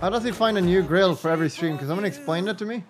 How does he find a new grill for every stream? Can someone explain that to me?